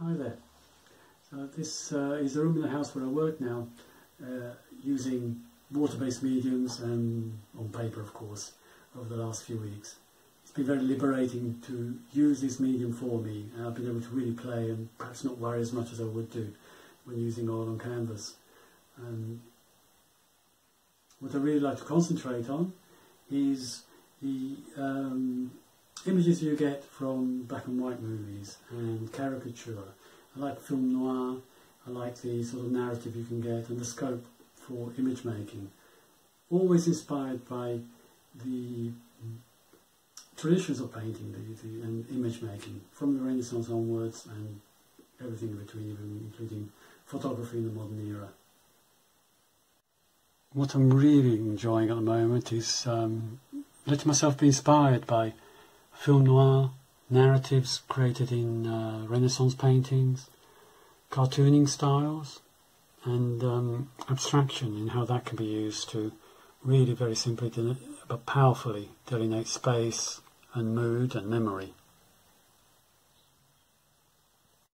Hi there. So this uh, is the room in the house where I work now, uh, using water-based mediums and on paper, of course, over the last few weeks. It's been very liberating to use this medium for me, and I've been able to really play and perhaps not worry as much as I would do when using oil on canvas. And what I really like to concentrate on is the um, images you get from black and white movies and caricature. I like film noir, I like the sort of narrative you can get and the scope for image making. Always inspired by the traditions of painting the, the, and image making from the Renaissance onwards and everything in between, even including photography in the modern era. What I'm really enjoying at the moment is um, letting myself be inspired by film noir, narratives created in uh, Renaissance paintings, cartooning styles, and um, abstraction in how that can be used to really very simply but powerfully delineate space and mood and memory.